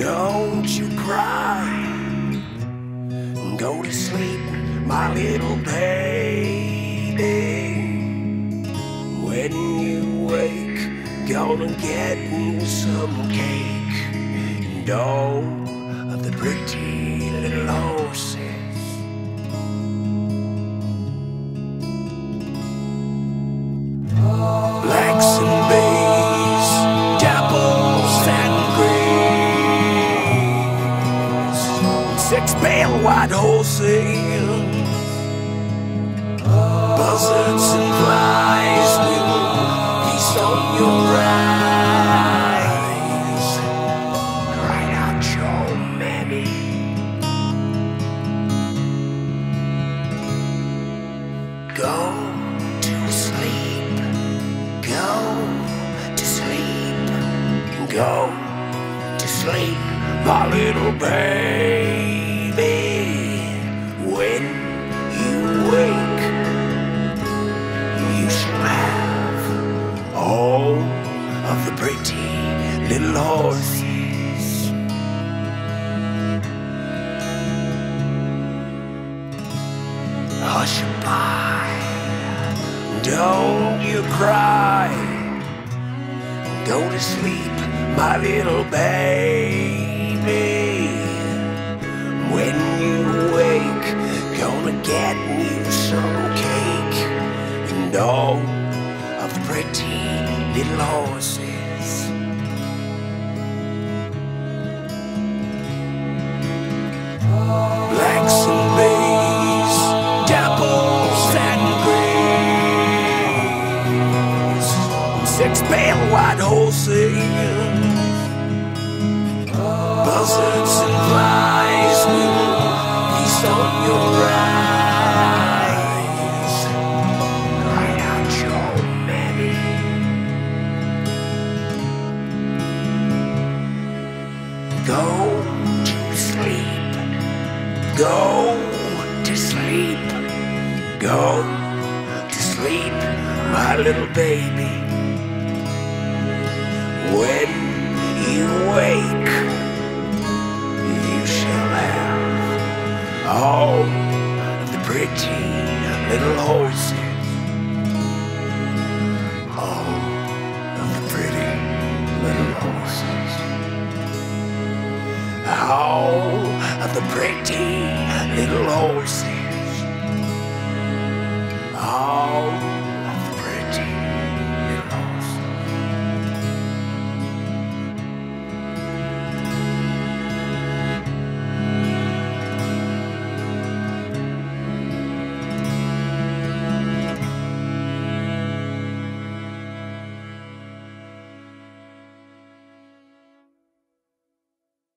Don't you cry. Go to sleep, my little baby. When you wake, gonna get you some cake and all of the pretty little horses. Blacks and bays, white horses, buzzards and flies will feast on your eyes. Cry out your mammy. Go to sleep. Go to sleep. Go to sleep, my little baby. You wake, you shall have all of the pretty little horses. Hush pie, don't you cry. Go to sleep, my little baby. When you wake, gonna get cake all of pretty little horses. Blacks and bays, dapples and grays, six pale white horses, buzzards and flies will feast on your eyes. Go to sleep. Go to sleep. Go to sleep, my little baby. When you wake, you shall have all the pretty little horses. All of the pretty little horses.